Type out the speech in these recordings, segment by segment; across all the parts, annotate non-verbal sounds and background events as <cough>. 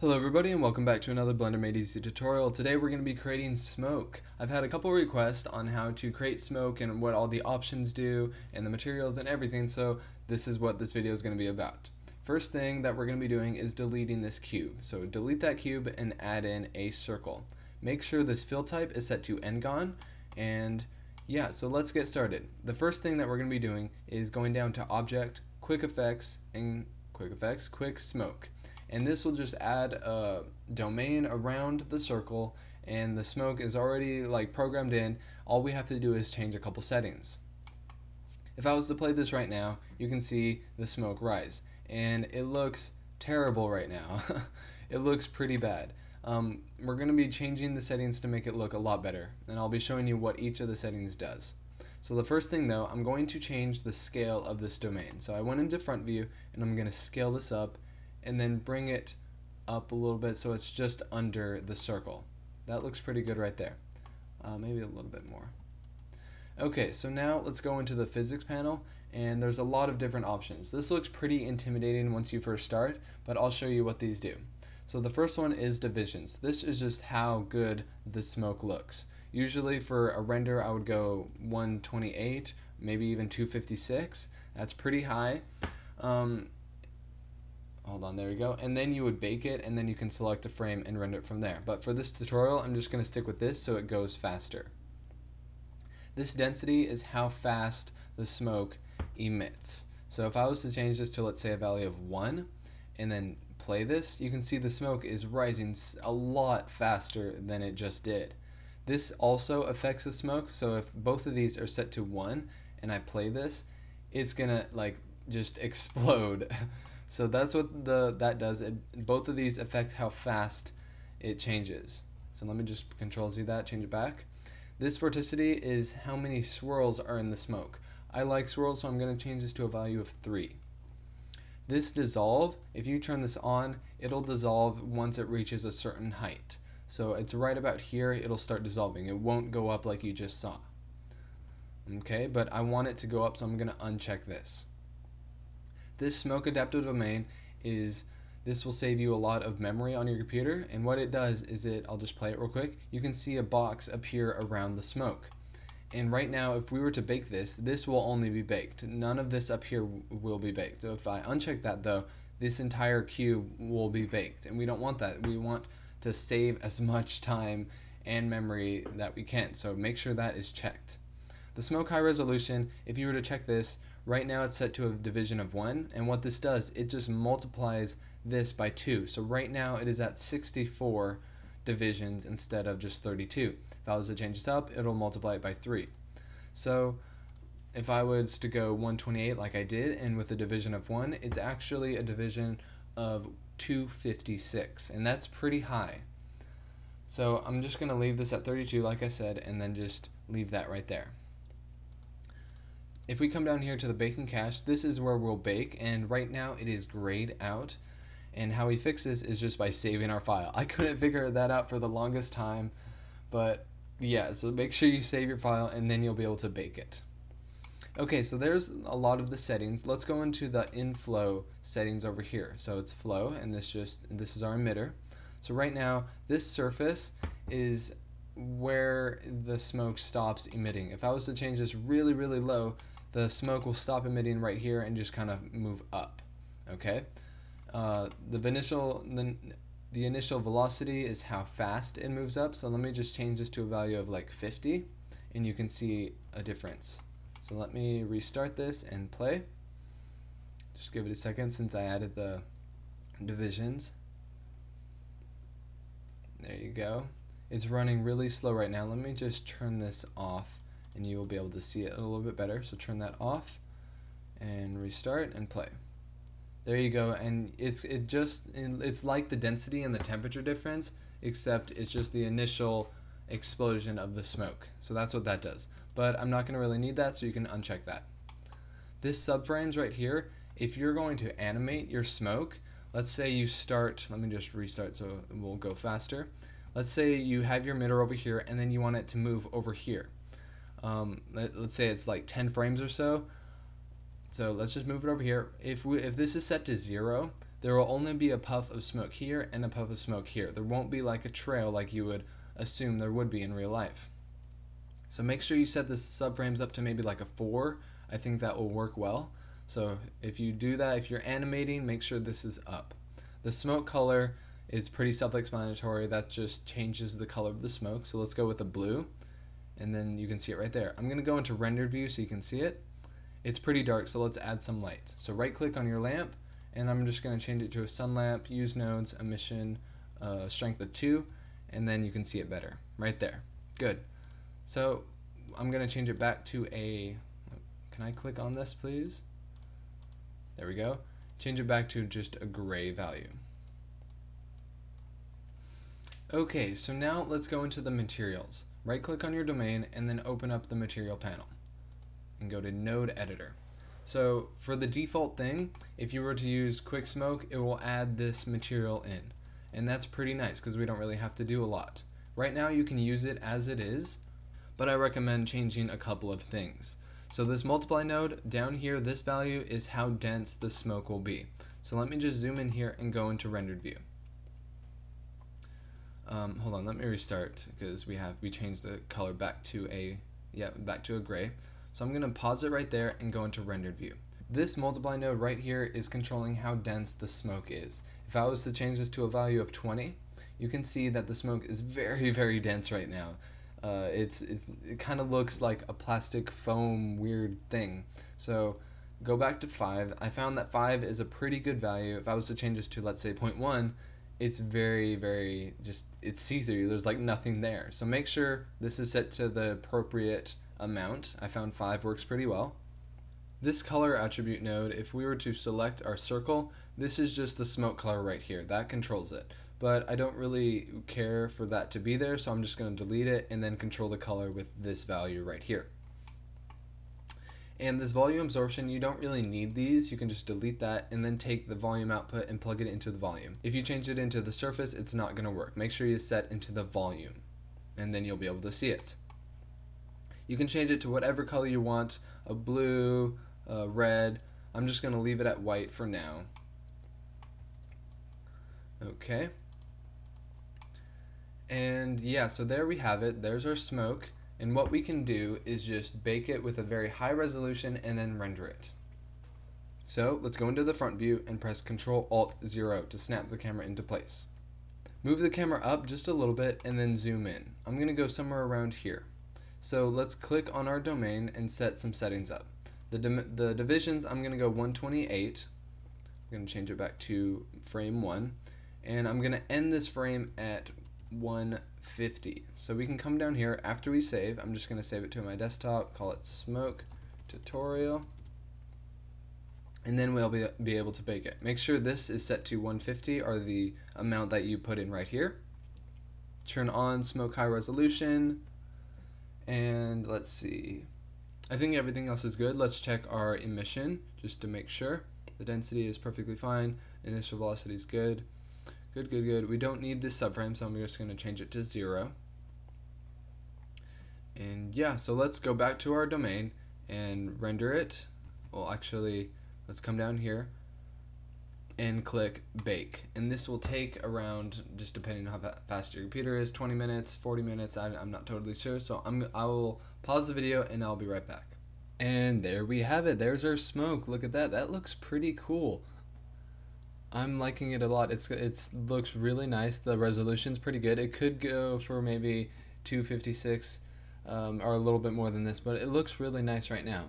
Hello everybody and welcome back to another Blender Made Easy tutorial. Today we're going to be creating smoke. I've had a couple requests on how to create smoke and what all the options do and the materials and everything so this is what this video is going to be about. First thing that we're going to be doing is deleting this cube. So delete that cube and add in a circle. Make sure this fill type is set to Ngon and yeah so let's get started. The first thing that we're going to be doing is going down to Object, Quick Effects and Quick Effects, Quick Smoke and this will just add a domain around the circle and the smoke is already like programmed in. All we have to do is change a couple settings. If I was to play this right now you can see the smoke rise. And it looks terrible right now. <laughs> It looks pretty bad. Um, we're going to be changing the settings to make it look a lot better and I'll be showing you what each of the settings does. So the first thing though I'm going to change the scale of this domain. So I went into front view and I'm going to scale this up and then bring it up a little bit so it's just under the circle. That looks pretty good right there. Uh, maybe a little bit more. Okay, so now let's go into the physics panel and there's a lot of different options. This looks pretty intimidating once you first start, but I'll show you what these do. So the first one is divisions. This is just how good the smoke looks. Usually for a render I would go 128, maybe even 256. That's pretty high. Um, hold on there we go. And then you would bake it and then you can select a frame and render it from there. But for this tutorial I'm just going to stick with this so it goes faster. This density is how fast the smoke emits. So if I was to change this to let's say a value of 1 and then play this you can see the smoke is rising a lot faster than it just did. This also affects the smoke so if both of these are set to 1 and I play this it's gonna like just <laughs> explode So that's what the that does. It, both of these affect how fast it changes. So let me just control Z that, change it back. This vorticity is how many swirls are in the smoke. I like swirls, so I'm going to change this to a value of 3. This dissolve, if you turn this on, it'll dissolve once it reaches a certain height. So it's right about here, it'll start dissolving. It won't go up like you just saw. Okay, but I want it to go up, so I'm going to uncheck this. This smoke adaptive domain is this will save you a lot of memory on your computer. And what it does is it I'll just play it real quick. You can see a box appear around the smoke. And right now if we were to bake this this will only be baked. None of this up here will be baked. So if I uncheck that though this entire cube will be baked. And we don't want that. We want to save as much time and memory that we can. So make sure that is checked. The smoke high resolution if you were to check this Right now it's set to a division of 1, and what this does, it just multiplies this by 2. So right now it is at 64 divisions instead of just 32. If I was to change this up, it'll multiply it by 3. So if I was to go 128 like I did, and with a division of 1, it's actually a division of 256, and that's pretty high. So I'm just going to leave this at 32 like I said, and then just leave that right there. If we come down here to the baking cache, this is where we'll bake, and right now it is grayed out. And how we fix this is just by saving our file. <laughs> I couldn't figure that out for the longest time, but yeah, so make sure you save your file and then you'll be able to bake it. Okay, so there's a lot of the settings. Let's go into the inflow settings over here. So it's flow, and this just this is our emitter. So right now, this surface is where the smoke stops emitting. If I was to change this really, really low, the smoke will stop emitting right here and just kind of move up. Okay, uh, the initial the, the initial velocity is how fast it moves up. So let me just change this to a value of like 50, and you can see a difference. So let me restart this and play. Just give it a second since I added the divisions. There you go. It's running really slow right now. Let me just turn this off and you will be able to see it a little bit better. So turn that off and restart and play. There you go, and it's it just it's like the density and the temperature difference, except it's just the initial explosion of the smoke. So that's what that does. But I'm not going to really need that, so you can uncheck that. This subframes right here, if you're going to animate your smoke, let's say you start, let me just restart so we'll go faster. Let's say you have your emitter over here and then you want it to move over here um, let, us say it's like 10 frames or so. So let's just move it over here. If we if this is set to zero, there will only be a puff of smoke here and a puff of smoke here. There won't be like a trail like you would assume there would be in real life. So make sure you set the subframes up to maybe like a 4. I think that will work well. So if you do that, if you're animating, make sure this is up. The smoke color is pretty self-explanatory. That just changes the color of the smoke. So let's go with a blue, and then you can see it right there. I'm going to go into rendered view so you can see it. It's pretty dark, so let's add some light. So right click on your lamp, and I'm just going to change it to a sun lamp, use nodes, emission, uh, strength of 2, and then you can see it better right there. Good. So I'm going to change it back to a, can I click on this please? There we go. Change it back to just a gray value. Okay, so now let's go into the materials. Right click on your domain and then open up the material panel and go to node editor. So for the default thing, if you were to use quick smoke, it will add this material in. And that's pretty nice because we don't really have to do a lot. Right now you can use it as it is, but I recommend changing a couple of things. So this multiply node, down here, this value is how dense the smoke will be. So let me just zoom in here and go into rendered view. Um, hold on, let me restart because we have we changed the color back to a yeah back to a gray. So I'm gonna pause it right there and go into rendered view. This multiply node right here is controlling how dense the smoke is. If I was to change this to a value of 20, you can see that the smoke is very <laughs> very dense right now. Uh, it's it's it kind of looks like a plastic foam weird thing. So go back to 5. I found that 5 is a pretty good value. If I was to change this to let's say 0.1, it's very very just it's see-through. There's like nothing there. So make sure this is set to the appropriate amount. I found 5 works pretty well. This color attribute node if we were to select our circle this is just the smoke color right here. That controls it. But I don't really care for that to be there so I'm just going to delete it and then control the color with this value right here and this volume absorption, you don't really need these. You can just delete that and then take the volume output and plug it into the volume. If you change it into the surface, it's not going to work. Make sure you set into the volume and then you'll be able to see it. You can change it to whatever color you want, a blue, a red. I'm just going to leave it at white for now. Okay. And yeah, so there we have it. There's our smoke. And what we can do is just bake it with a very high resolution and then render it. So let's go into the front view and press Ctrl Alt 0 to snap the camera into place. Move the camera up just a little bit and then zoom in. I'm going to go somewhere around here. So let's click on our domain and set some settings up. The, the divisions, I'm going to go 128. I'm going to change it back to frame 1. And I'm going to end this frame at 150. So we can come down here after we save. I'm just going to save it to my desktop, call it smoke tutorial. And then we'll be, be able to bake it. Make sure this is set to 150 or the amount that you put in right here. Turn on smoke high resolution. And let's see. I think everything else is good. Let's check our emission just to make sure. The density is perfectly fine. Initial velocity is good. Good, good, good. We don't need this subframe, so I'm just going to change it to 0. And yeah, so let's go back to our domain and render it. Well, actually, let's come down here and click bake. And this will take around, just depending on how fast your computer is, 20 minutes, 40 minutes, I, am not totally sure. So I'm, I will pause the video and I'll be right back. And there we have it. There's our smoke. Look at that. That looks pretty cool. I'm liking it a lot. It's it's looks really nice. The resolution's pretty good. It could go for maybe 256 um, or a little bit more than this, but it looks really nice right now.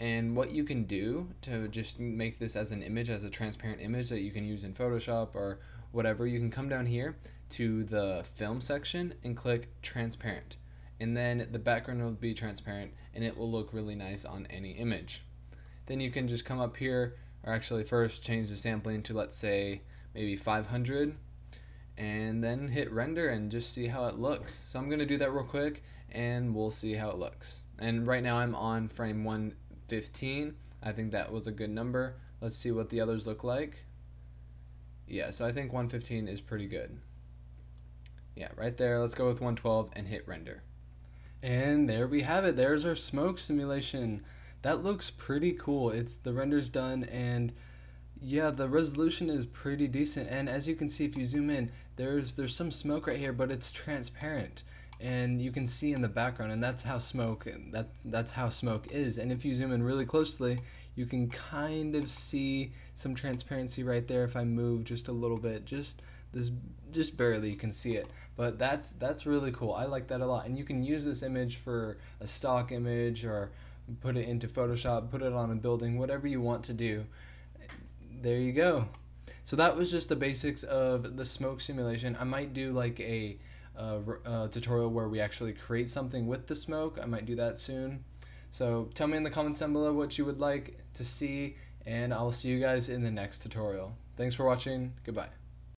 And what you can do to just make this as an image, as a transparent image that you can use in Photoshop or whatever, you can come down here to the film section and click transparent. And then the background will be transparent and it will look really nice on any image. Then you can just come up here or actually first change the sampling to let's say maybe 500 and then hit render and just see how it looks. So I'm to do that real quick and we'll see how it looks. And right now I'm on frame 115. I think that was a good number. Let's see what the others look like. Yeah, so I think 115 is pretty good. Yeah, right there. Let's go with 112 and hit render. And there we have it. There's our smoke simulation that looks pretty cool. It's the render's done and Yeah, the resolution is pretty decent, and as you can see, if you zoom in, there's there's some smoke right here, but it's transparent, and you can see in the background, and that's how smoke that that's how smoke is. And if you zoom in really closely, you can kind of see some transparency right there. If I move just a little bit, just this just barely you can see it but that's that's really cool i like that a lot and you can use this image for a stock image or put it into photoshop put it on a building whatever you want to do. There you go. So that was just the basics of the smoke simulation. I might do like a, tutorial where we actually create something with the smoke. I might do that soon. So tell me in the comments down below what you would like to see and i'll see you guys in the next tutorial. Thanks for watching. Goodbye